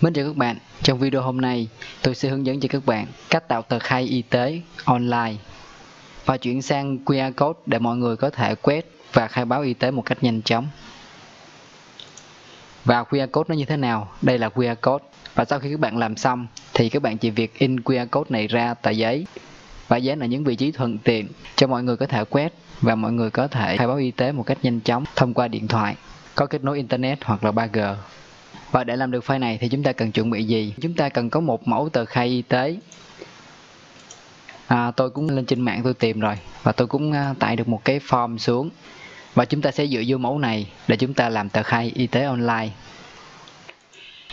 Mến chào các bạn, trong video hôm nay tôi sẽ hướng dẫn cho các bạn cách tạo tờ khai y tế online và chuyển sang QR code để mọi người có thể quét và khai báo y tế một cách nhanh chóng. Và QR code nó như thế nào? Đây là QR code và sau khi các bạn làm xong thì các bạn chỉ việc in QR code này ra tờ giấy và dán ở những vị trí thuận tiện cho mọi người có thể quét và mọi người có thể khai báo y tế một cách nhanh chóng thông qua điện thoại có kết nối internet hoặc là 3G. Và để làm được file này thì chúng ta cần chuẩn bị gì? Chúng ta cần có một mẫu tờ khai y tế. À, tôi cũng lên trên mạng tôi tìm rồi và tôi cũng à, tải được một cái form xuống. Và chúng ta sẽ dựa vô mẫu này để chúng ta làm tờ khai y tế online.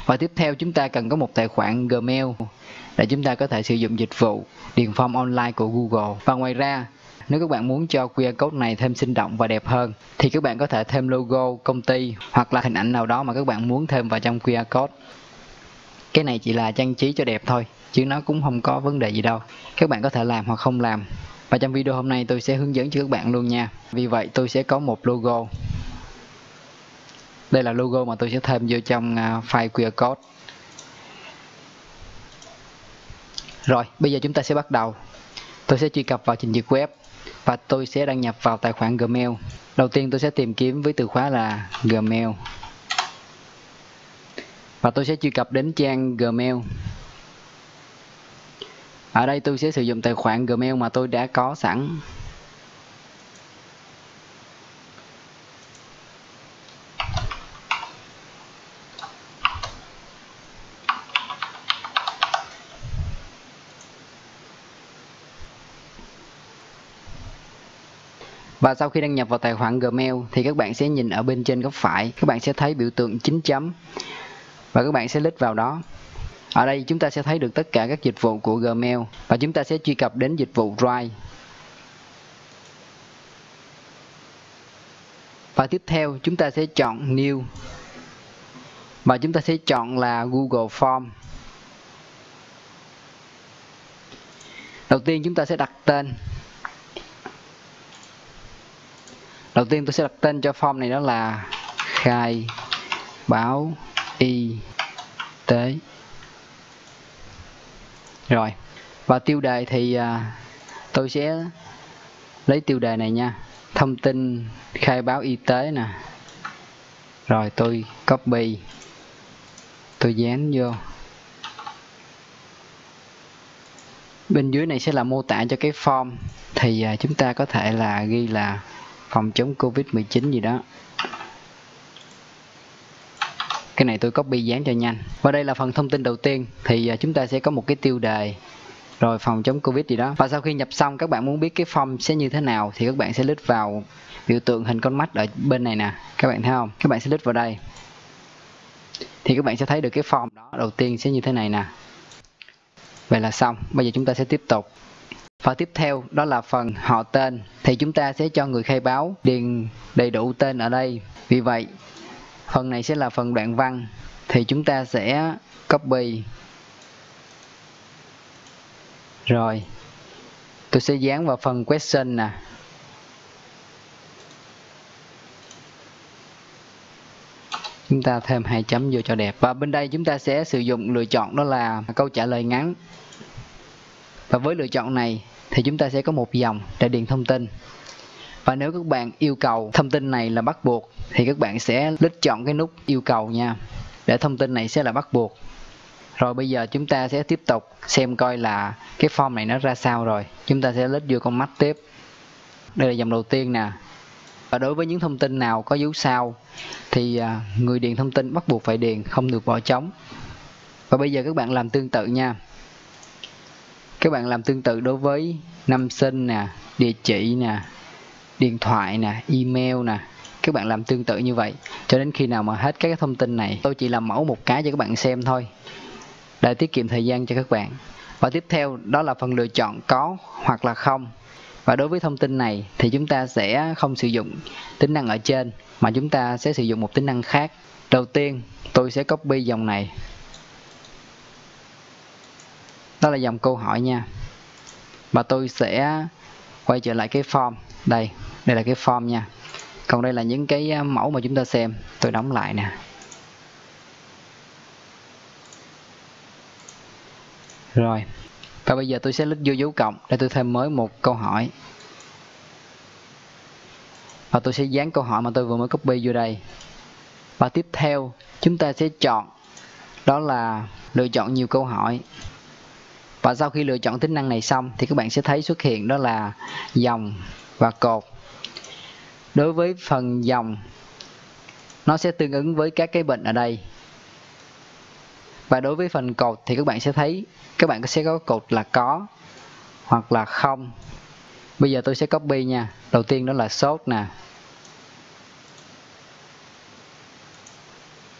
Và tiếp theo chúng ta cần có một tài khoản Gmail để chúng ta có thể sử dụng dịch vụ điền form online của Google. Và ngoài ra nếu các bạn muốn cho QR code này thêm sinh động và đẹp hơn thì các bạn có thể thêm logo công ty hoặc là hình ảnh nào đó mà các bạn muốn thêm vào trong QR code. Cái này chỉ là trang trí cho đẹp thôi, chứ nó cũng không có vấn đề gì đâu. Các bạn có thể làm hoặc không làm. Và trong video hôm nay tôi sẽ hướng dẫn cho các bạn luôn nha. Vì vậy tôi sẽ có một logo. Đây là logo mà tôi sẽ thêm vô trong à, file QR code. Rồi, bây giờ chúng ta sẽ bắt đầu. Tôi sẽ truy cập vào trình duyệt web và tôi sẽ đăng nhập vào tài khoản Gmail. Đầu tiên tôi sẽ tìm kiếm với từ khóa là Gmail. Và tôi sẽ truy cập đến trang Gmail. Ở đây tôi sẽ sử dụng tài khoản Gmail mà tôi đã có sẵn Và sau khi đăng nhập vào tài khoản Gmail thì các bạn sẽ nhìn ở bên trên góc phải, các bạn sẽ thấy biểu tượng 9 chấm và các bạn sẽ click vào đó. Ở đây chúng ta sẽ thấy được tất cả các dịch vụ của Gmail và chúng ta sẽ truy cập đến dịch vụ Drive. Và tiếp theo chúng ta sẽ chọn New và chúng ta sẽ chọn là Google Form. Đầu tiên chúng ta sẽ đặt tên đầu tiên tôi sẽ đặt tên cho form này đó là khai báo y tế. Rồi và tiêu đề thì à, tôi sẽ lấy tiêu đề này nha. Thông tin khai báo y tế nè. Rồi tôi copy tôi dán vô. Bên dưới này sẽ là mô tả cho cái form. Thì à, chúng ta có thể là ghi là phòng chống Covid-19 gì đó. Cái này tôi copy dán cho nhanh. Và đây là phần thông tin đầu tiên, thì à, chúng ta sẽ có một cái tiêu đề. Rồi, phòng chống covid gì đó. Và sau khi nhập xong, các bạn muốn biết cái form sẽ như thế nào, thì các bạn sẽ lít vào biểu tượng hình con mắt ở bên này nè. Các bạn thấy không? Các bạn sẽ lít vào đây. Thì các bạn sẽ thấy được cái form đó. Đầu tiên sẽ như thế này nè. Vậy là xong. Bây giờ chúng ta sẽ tiếp tục và tiếp theo đó là phần họ tên thì chúng ta sẽ cho người khai báo điền đầy đủ tên ở đây. Vì vậy, phần này sẽ là phần đoạn văn thì chúng ta sẽ copy. Rồi, tôi sẽ dán vào phần question nè. Chúng ta thêm hai chấm vô cho đẹp. Và bên đây chúng ta sẽ sử dụng lựa chọn đó là câu trả lời ngắn và với lựa chọn này thì chúng ta sẽ có một dòng để điền thông tin. Và nếu các bạn yêu cầu thông tin này là bắt buộc thì các bạn sẽ lít chọn cái nút yêu cầu nha. Để thông tin này sẽ là bắt buộc. Rồi bây giờ chúng ta sẽ tiếp tục xem coi là cái form này nó ra sao rồi. Chúng ta sẽ lít vô con mắt tiếp. Đây là dòng đầu tiên nè. Và đối với những thông tin nào có dấu sao thì à, người điền thông tin bắt buộc phải điền, không được bỏ trống. Và bây giờ các bạn làm tương tự nha các bạn làm tương tự đối với năm sinh nè, địa chỉ nè, điện thoại nè, email nè. Các bạn làm tương tự như vậy. Cho đến khi nào mà hết các thông tin này, tôi chỉ làm mẫu một cái cho các bạn xem thôi. Để tiết kiệm thời gian cho các bạn. Và tiếp theo, đó là phần lựa chọn có hoặc là không. Và đối với thông tin này thì chúng ta sẽ không sử dụng tính năng ở trên, mà chúng ta sẽ sử dụng một tính năng khác. Đầu tiên, tôi sẽ copy dòng này đó là dòng câu hỏi nha. Và tôi sẽ quay trở lại cái form. Đây đây là cái form nha. Còn đây là những cái à, mẫu mà chúng ta xem. Tôi đóng lại nè. Rồi. Và bây giờ tôi sẽ lít vô dấu cộng để tôi thêm mới một câu hỏi. Và tôi sẽ dán câu hỏi mà tôi vừa mới copy vô đây. Và tiếp theo, chúng ta sẽ chọn, đó là lựa chọn nhiều câu hỏi và sau khi lựa chọn tính năng này xong thì các bạn sẽ thấy xuất hiện đó là dòng và cột. Đối với phần dòng, nó sẽ tương ứng với các cái bệnh ở đây. Và đối với phần cột thì các bạn sẽ thấy các bạn sẽ có cột là có hoặc là không. Bây giờ tôi sẽ copy nha. Đầu tiên đó là sốt nè.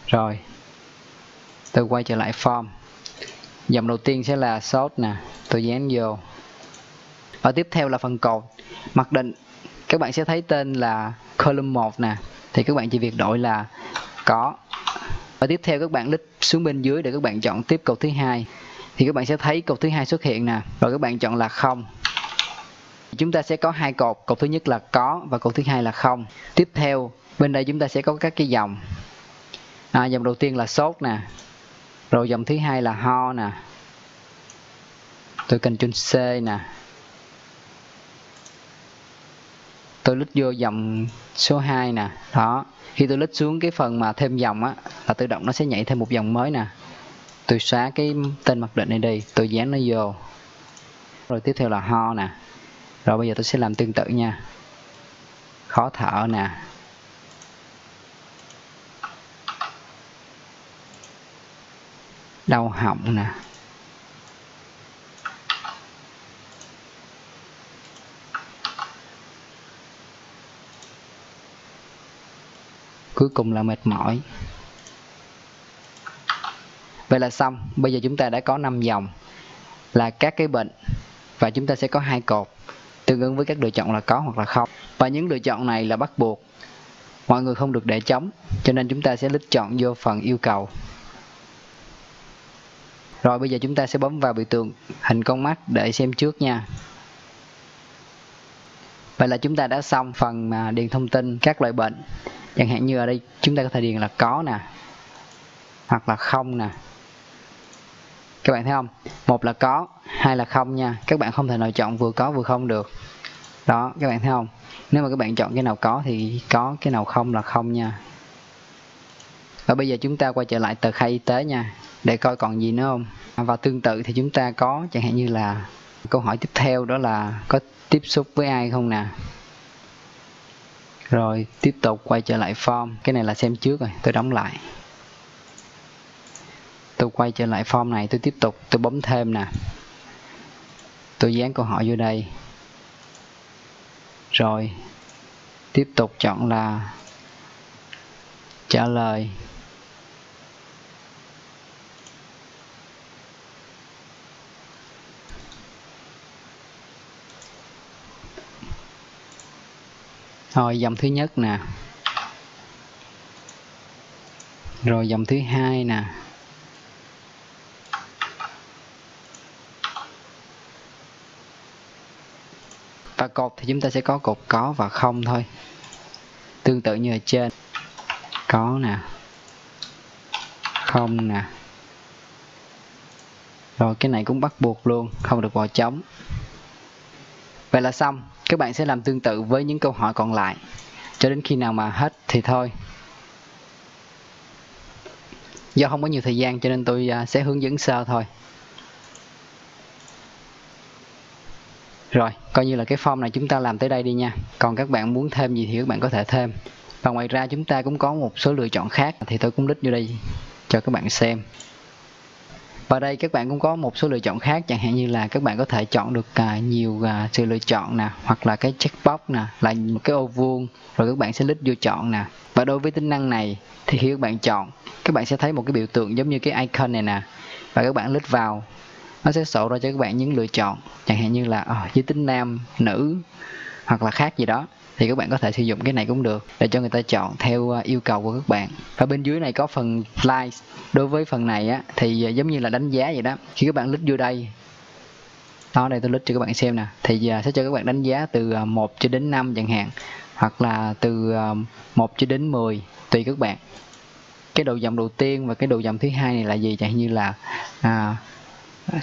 Rồi, tôi quay trở lại form dòng đầu tiên sẽ là sốt nè tôi dán vô. Và tiếp theo là phần cột mặc định các bạn sẽ thấy tên là column 1 nè thì các bạn chỉ việc đổi là có. Và tiếp theo các bạn lít xuống bên dưới để các bạn chọn tiếp cột thứ hai. Thì các bạn sẽ thấy cột thứ hai xuất hiện nè và các bạn chọn là không. Chúng ta sẽ có hai cột cột thứ nhất là có và cột thứ hai là không. Tiếp theo bên đây chúng ta sẽ có các cái dòng. À, dòng đầu tiên là sốt nè rồi dòng thứ hai là ho nè. Tôi cần chun C nè. Tôi lít vô dòng số 2 nè. Đó, khi tôi lít xuống cái phần mà thêm dòng á, là tự động nó sẽ nhảy thêm một dòng mới nè. Tôi xóa cái tên mặc định này đi, tôi dán nó vô. Rồi tiếp theo là ho nè. Rồi bây giờ tôi sẽ làm tương tự nha. Khó thở nè. Đau họng nè. Cuối cùng là mệt mỏi. Vậy là xong. Bây giờ chúng ta đã có 5 dòng là các cái bệnh và chúng ta sẽ có hai cột. Tương ứng với các lựa chọn là có hoặc là không. Và những lựa chọn này là bắt buộc mọi người không được để trống, cho nên chúng ta sẽ lít chọn vô phần yêu cầu rồi, bây giờ chúng ta sẽ bấm vào biểu tượng hình con mắt để xem trước nha. Vậy là chúng ta đã xong phần mà điền thông tin các loại bệnh. Chẳng hạn như ở đây chúng ta có thể điền là có nè, hoặc là không nè. Các bạn thấy không? Một là có, hai là không nha. Các bạn không thể nào chọn vừa có vừa không được. Đó, các bạn thấy không? Nếu mà các bạn chọn cái nào có thì có, cái nào không là không nha và bây giờ chúng ta quay trở lại tờ khai y tế nha, để coi còn gì nữa không? Và tương tự thì chúng ta có, chẳng hạn như là câu hỏi tiếp theo đó là có tiếp xúc với ai không nè? Rồi, tiếp tục quay trở lại form. Cái này là xem trước rồi, tôi đóng lại. Tôi quay trở lại form này, tôi tiếp tục, tôi bấm thêm nè. Tôi dán câu hỏi vô đây. Rồi, tiếp tục chọn là trả lời. Rồi dòng thứ nhất nè. Rồi, dòng thứ hai nè. Và cột thì chúng ta sẽ có cột có và không thôi. Tương tự như ở trên. Có nè. Không nè. Rồi, cái này cũng bắt buộc luôn, không được bỏ trống. Vậy là xong các bạn sẽ làm tương tự với những câu hỏi còn lại. Cho đến khi nào mà hết thì thôi. Do không có nhiều thời gian, cho nên tôi à, sẽ hướng dẫn sơ thôi. Rồi, coi như là cái form này chúng ta làm tới đây đi nha. Còn các bạn muốn thêm gì thì các bạn có thể thêm. Và ngoài ra chúng ta cũng có một số lựa chọn khác thì tôi cũng lít vô đây cho các bạn xem và đây các bạn cũng có một số lựa chọn khác chẳng hạn như là các bạn có thể chọn được à, nhiều à, sự lựa chọn nè hoặc là cái checkbox nè là một cái ô vuông rồi các bạn sẽ lít vô chọn nè. Và đối với tính năng này thì khi các bạn chọn các bạn sẽ thấy một cái biểu tượng giống như cái icon này nè. Và các bạn lít vào nó sẽ sổ ra cho các bạn những lựa chọn chẳng hạn như là oh, giới tính nam nữ hoặc là khác gì đó thì các bạn có thể sử dụng cái này cũng được để cho người ta chọn theo à, yêu cầu của các bạn. Và bên dưới này có phần like đối với phần này á thì à, giống như là đánh giá vậy đó. Khi các bạn lít vô đây đó đây tôi lít cho các bạn xem nè. Thì à, sẽ cho các bạn đánh giá từ 1 cho đến 5 chẳng hạn hoặc là từ 1 cho đến 10 tùy các bạn. Cái độ dòng đầu tiên và cái độ dòng thứ hai này là gì? Chẳng như là à,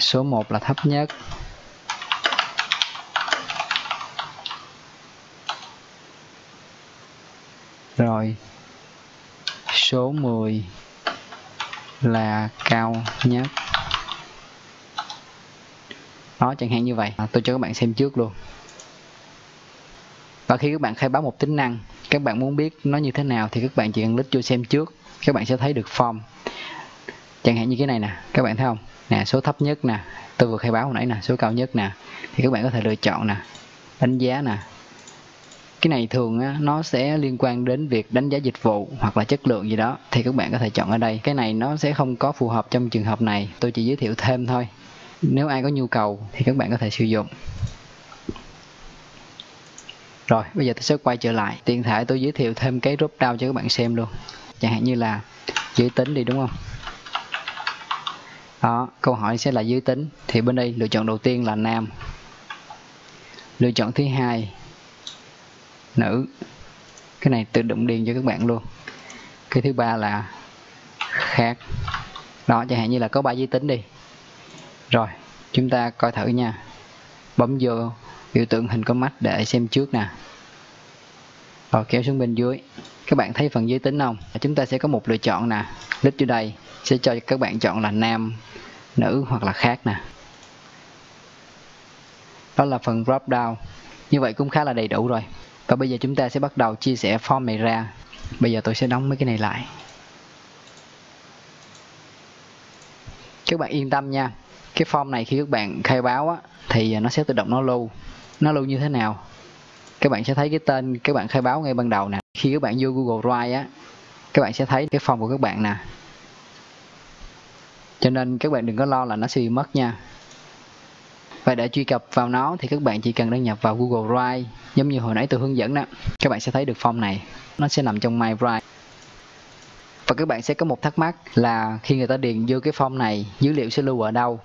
số 1 là thấp nhất rồi. Số 10 là cao nhất. Đó chẳng hạn như vậy. À, tôi cho các bạn xem trước luôn. Và khi các bạn khai báo một tính năng các bạn muốn biết nó như thế nào thì các bạn chỉ cần click vô xem trước. Các bạn sẽ thấy được form. Chẳng hạn như cái này nè. Các bạn thấy không? Nè số thấp nhất nè. Tôi vừa khai báo hồi nãy nè. Số cao nhất nè. Thì các bạn có thể lựa chọn nè. Đánh giá nè cái này thường á, nó sẽ liên quan đến việc đánh giá dịch vụ hoặc là chất lượng gì đó thì các bạn có thể chọn ở đây. Cái này nó sẽ không có phù hợp trong trường hợp này. Tôi chỉ giới thiệu thêm thôi. Nếu ai có nhu cầu thì các bạn có thể sử dụng. Rồi bây giờ tôi sẽ quay trở lại. Tiện thể tôi giới thiệu thêm cái drop down cho các bạn xem luôn. Chẳng hạn như là giới tính đi đúng không? Đó câu hỏi sẽ là giới tính. Thì bên đây lựa chọn đầu tiên là nam. Lựa chọn thứ hai nữ. Cái này tự động điền cho các bạn luôn. Cái thứ ba là khác. Đó, chẳng hạn như là có ba giới tính đi. Rồi, chúng ta coi thử nha. Bấm vô biểu tượng hình con mắt để xem trước nè. Rồi, kéo xuống bên dưới. Các bạn thấy phần giới tính không? Chúng ta sẽ có một lựa chọn nè. Click vô đây, sẽ cho các bạn chọn là nam, nữ hoặc là khác nè. Đó là phần drop down. Như vậy cũng khá là đầy đủ rồi và bây giờ chúng ta sẽ bắt đầu chia sẻ form này ra. Bây giờ tôi sẽ đóng mấy cái này lại. Các bạn yên tâm nha. Cái form này khi các bạn khai báo á, thì nó sẽ tự động nó lưu. Nó lưu như thế nào? Các bạn sẽ thấy cái tên các bạn khai báo ngay ban đầu nè. Khi các bạn vô Google Drive á các bạn sẽ thấy cái form của các bạn nè. Cho nên các bạn đừng có lo là nó sẽ bị mất nha và để truy cập vào nó thì các bạn chỉ cần đăng nhập vào Google Drive, giống như hồi nãy tôi hướng dẫn đó. Các bạn sẽ thấy được form này. Nó sẽ nằm trong My Drive. Và các bạn sẽ có một thắc mắc là khi người ta điền vô cái form này, dữ liệu sẽ lưu ở đâu?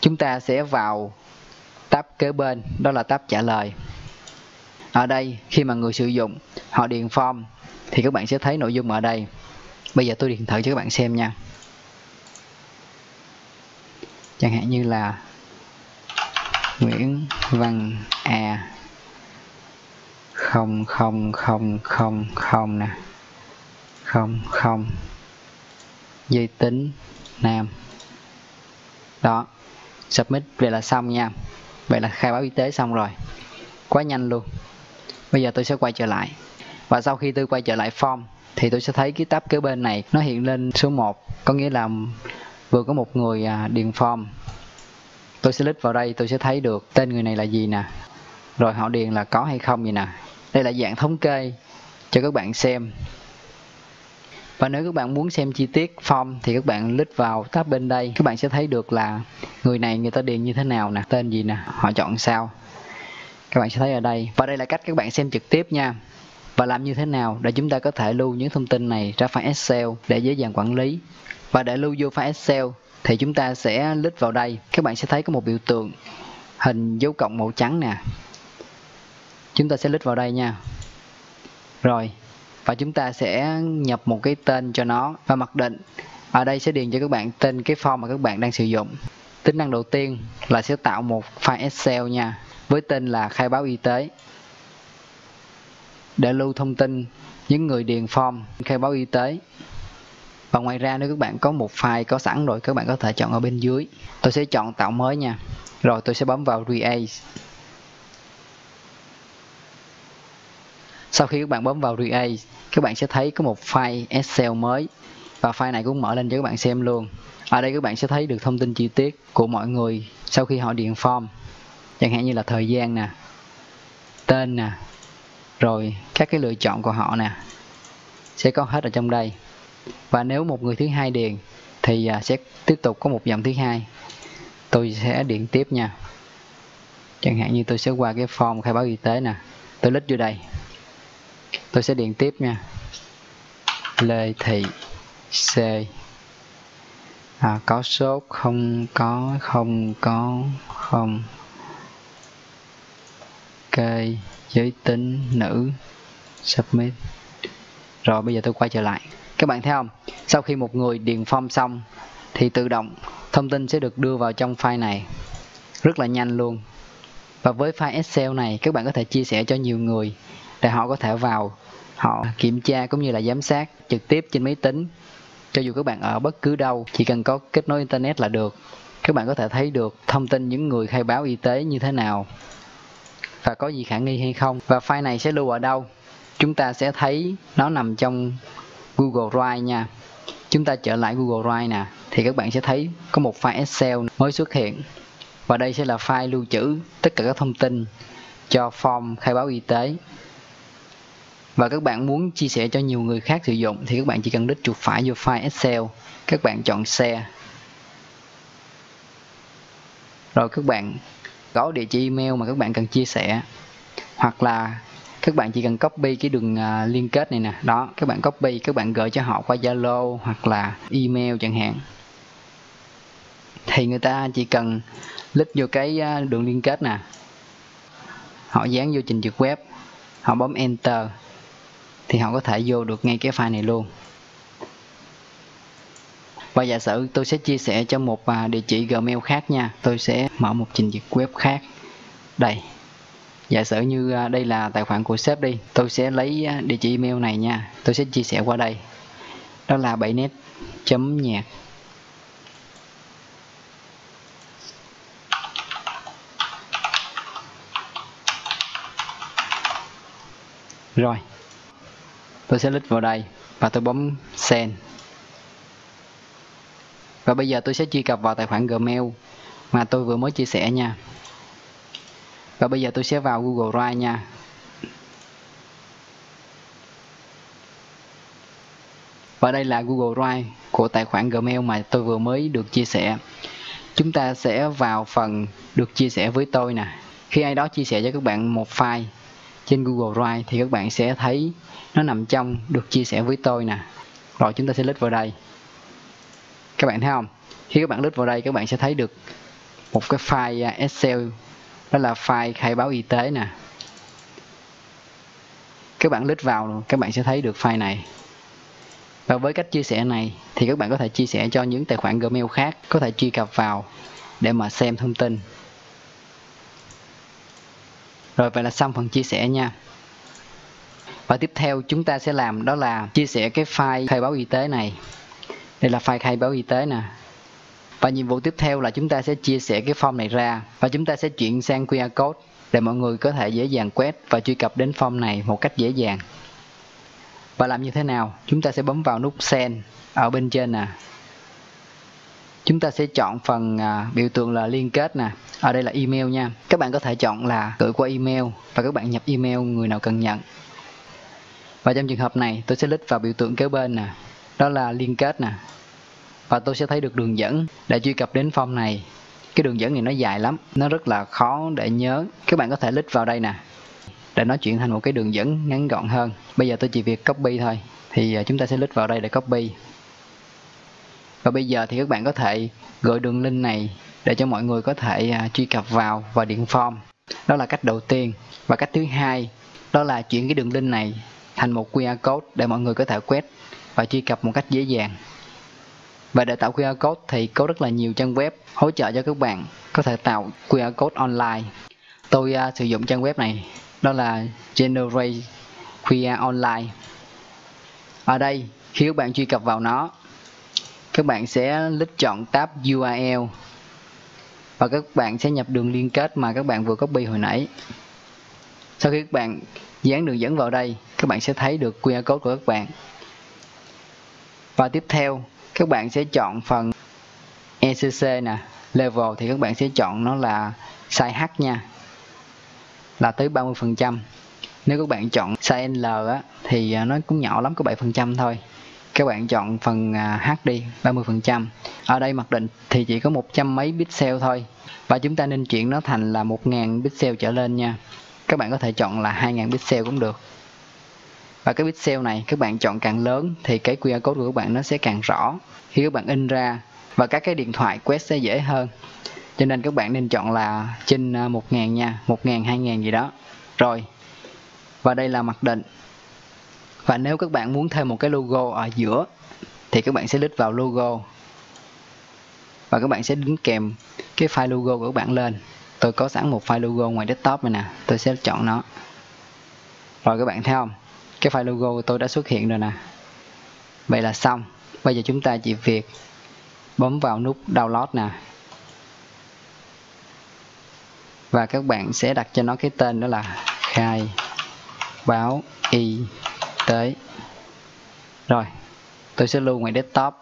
Chúng ta sẽ vào tab kế bên, đó là tab trả lời. Ở đây, khi mà người sử dụng, họ điền form, thì các bạn sẽ thấy nội dung ở đây. Bây giờ tôi điền thử cho các bạn xem nha. Chẳng hạn như là Nguyễn Văn A. Không không không không không nè. Không không. Giới tính nam. Đó, submit về là xong nha. Vậy là khai báo y tế xong rồi. Quá nhanh luôn. Bây giờ tôi sẽ quay trở lại. Và sau khi tôi quay trở lại form, thì tôi sẽ thấy cái tab kế bên này nó hiện lên số 1 có nghĩa là vừa có một người à, điền form tôi sẽ click vào đây, tôi sẽ thấy được tên người này là gì nè. Rồi họ điền là có hay không gì nè. Đây là dạng thống kê cho các bạn xem. Và nếu các bạn muốn xem chi tiết form thì các bạn click vào tab bên đây. Các bạn sẽ thấy được là người này người ta điền như thế nào nè, tên gì nè, họ chọn sao. Các bạn sẽ thấy ở đây. Và đây là cách các bạn xem trực tiếp nha. Và làm như thế nào để chúng ta có thể lưu những thông tin này ra file Excel để dễ dàng quản lý. Và để lưu vô file Excel thì chúng ta sẽ click vào đây. Các bạn sẽ thấy có một biểu tượng hình dấu cộng màu trắng nè. Chúng ta sẽ click vào đây nha. Rồi, và chúng ta sẽ nhập một cái tên cho nó và mặc định. Ở đây sẽ điền cho các bạn tên cái form mà các bạn đang sử dụng. Tính năng đầu tiên là sẽ tạo một file Excel nha, với tên là khai báo y tế. Để lưu thông tin, những người điền form khai báo y tế và ngoài ra nếu các bạn có một file có sẵn rồi, các bạn có thể chọn ở bên dưới. Tôi sẽ chọn tạo mới nha. Rồi, tôi sẽ bấm vào create sau khi các bạn bấm vào create các bạn sẽ thấy có một file excel mới. Và file này cũng mở lên cho các bạn xem luôn. Ở đây các bạn sẽ thấy được thông tin chi tiết của mọi người sau khi họ điền form. Chẳng hạn như là thời gian nè, tên nè, rồi các cái lựa chọn của họ nè. Sẽ có hết ở trong đây và nếu một người thứ hai điền thì à, sẽ tiếp tục có một dòng thứ hai. Tôi sẽ điện tiếp nha. Chẳng hạn như tôi sẽ qua cái form khai báo y tế nè. Tôi lít vô đây. Tôi sẽ điện tiếp nha. Lê thị c. À, có sốt không có không có không. Kê giới tính nữ submit. Rồi bây giờ tôi quay trở lại các bạn thấy không? Sau khi một người điền form xong, thì tự động thông tin sẽ được đưa vào trong file này. Rất là nhanh luôn. Và với file Excel này, các bạn có thể chia sẻ cho nhiều người để họ có thể vào, họ kiểm tra cũng như là giám sát trực tiếp trên máy tính. Cho dù các bạn ở bất cứ đâu, chỉ cần có kết nối internet là được. Các bạn có thể thấy được thông tin những người khai báo y tế như thế nào và có gì khả nghi hay không. Và file này sẽ lưu ở đâu? Chúng ta sẽ thấy nó nằm trong Google Drive nha. Chúng ta trở lại Google Drive nè, thì các bạn sẽ thấy có một file Excel mới xuất hiện. Và đây sẽ là file lưu trữ tất cả các thông tin cho form khai báo y tế. Và các bạn muốn chia sẻ cho nhiều người khác sử dụng, thì các bạn chỉ cần đích chuột phải vô file Excel. Các bạn chọn share. Rồi các bạn gõ địa chỉ email mà các bạn cần chia sẻ, hoặc là các bạn chỉ cần copy cái đường uh, liên kết này nè. Đó các bạn copy các bạn gửi cho họ qua Zalo hoặc là email chẳng hạn. Thì người ta chỉ cần click vô cái uh, đường liên kết nè. Họ dán vô trình duyệt web. Họ bấm enter. Thì họ có thể vô được ngay cái file này luôn. Và giả sử tôi sẽ chia sẻ cho một à, địa chỉ gmail khác nha. Tôi sẽ mở một trình duyệt web khác. Đây giả sử như à, đây là tài khoản của sếp đi, tôi sẽ lấy à, địa chỉ email này nha. Tôi sẽ chia sẻ qua đây. Đó là 7net chấm nhạc. Rồi, tôi sẽ lít vào đây và tôi bấm send. Và bây giờ tôi sẽ truy cập vào tài khoản gmail mà tôi vừa mới chia sẻ nha và bây giờ tôi sẽ vào Google Drive nha. Và đây là Google Drive của tài khoản Gmail mà tôi vừa mới được chia sẻ. Chúng ta sẽ vào phần được chia sẻ với tôi nè. Khi ai đó chia sẻ cho các bạn một file trên Google Drive thì các bạn sẽ thấy nó nằm trong được chia sẻ với tôi nè. Rồi chúng ta sẽ lít vào đây. Các bạn thấy không? Khi các bạn lít vào đây, các bạn sẽ thấy được một cái file à, Excel đó là file khai báo y tế nè. Các bạn lít vào các bạn sẽ thấy được file này. Và với cách chia sẻ này, thì các bạn có thể chia sẻ cho những tài khoản Gmail khác có thể truy cập vào để mà xem thông tin. Rồi, vậy là xong phần chia sẻ nha. Và tiếp theo chúng ta sẽ làm đó là chia sẻ cái file khai báo y tế này. Đây là file khai báo y tế nè và nhiệm vụ tiếp theo là chúng ta sẽ chia sẻ cái form này ra và chúng ta sẽ chuyển sang QR code để mọi người có thể dễ dàng quét và truy cập đến form này một cách dễ dàng. Và làm như thế nào? Chúng ta sẽ bấm vào nút Send ở bên trên nè. Chúng ta sẽ chọn phần à, biểu tượng là liên kết nè. Ở đây là email nha. Các bạn có thể chọn là gửi qua email và các bạn nhập email người nào cần nhận. Và trong trường hợp này tôi sẽ click vào biểu tượng kế bên nè. Đó là liên kết nè và tôi sẽ thấy được đường dẫn để truy cập đến form này. Cái đường dẫn này nó dài lắm, nó rất là khó để nhớ. Các bạn có thể click vào đây nè, để nó chuyển thành một cái đường dẫn ngắn gọn hơn. Bây giờ tôi chỉ việc copy thôi, thì ờ, chúng ta sẽ click vào đây để copy. Và bây giờ thì các bạn có thể gửi đường link này để cho mọi người có thể à, truy cập vào và điện form. Đó là cách đầu tiên. Và cách thứ hai, đó là chuyển cái đường link này thành một QR code để mọi người có thể quét và truy cập một cách dễ dàng và để tạo QR code thì có rất là nhiều trang web hỗ trợ cho các bạn có thể tạo QR code online. Tôi uh, sử dụng trang web này đó là Generate QR Online. Ở đây khi các bạn truy cập vào nó các bạn sẽ lít chọn tab URL và các bạn sẽ nhập đường liên kết mà các bạn vừa copy hồi nãy. Sau khi các bạn dán đường dẫn vào đây, các bạn sẽ thấy được QR code của các bạn. Và tiếp theo, các bạn sẽ chọn phần ECC nè. Level thì các bạn sẽ chọn nó là size H nha. Là tới 30% nếu các bạn chọn size L á, thì à, nó cũng nhỏ lắm có 7% thôi. Các bạn chọn phần à, H đi 30% ở đây mặc định thì chỉ có một trăm mấy pixel thôi. Và chúng ta nên chuyển nó thành là 1.000 pixel trở lên nha. Các bạn có thể chọn là 2.000 pixel cũng được và cái pixel này, các bạn chọn càng lớn thì cái QR code của các bạn nó sẽ càng rõ. Khi các bạn in ra và các cái điện thoại quét sẽ dễ hơn. Cho nên các bạn nên chọn là trên à, 1.000 nha 1.000 2.000 gì đó. Rồi, và đây là mặc định. Và nếu các bạn muốn thêm một cái logo ở giữa thì các bạn sẽ click vào logo. Và các bạn sẽ đính kèm cái file logo của các bạn lên. Tôi có sẵn một file logo ngoài desktop này nè, tôi sẽ chọn nó. Rồi các bạn thấy không? Cái file logo của tôi đã xuất hiện rồi nè. Vậy là xong. Bây giờ chúng ta chỉ việc bấm vào nút download nè. Và các bạn sẽ đặt cho nó cái tên đó là khai báo y tế. Rồi, tôi sẽ lưu ngoài desktop.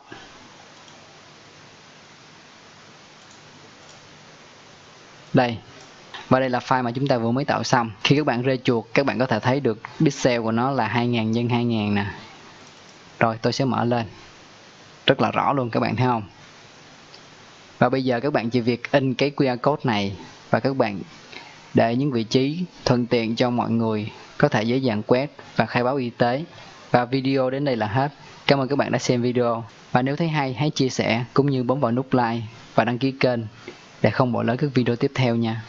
Đây và đây là file mà chúng ta vừa mới tạo xong. Khi các bạn rê chuột, các bạn có thể thấy được pixel của nó là 2000 nhân 2000 nè. Rồi, tôi sẽ mở lên. Rất là rõ luôn, các bạn thấy không? Và bây giờ các bạn chỉ việc in cái QR code này và các bạn để những vị trí thuận tiện cho mọi người có thể dễ dàng quét và khai báo y tế. Và video đến đây là hết. Cảm ơn các bạn đã xem video. Và nếu thấy hay, hãy chia sẻ cũng như bấm vào nút like và đăng ký kênh để không bỏ lỡ các video tiếp theo nha.